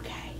Okay.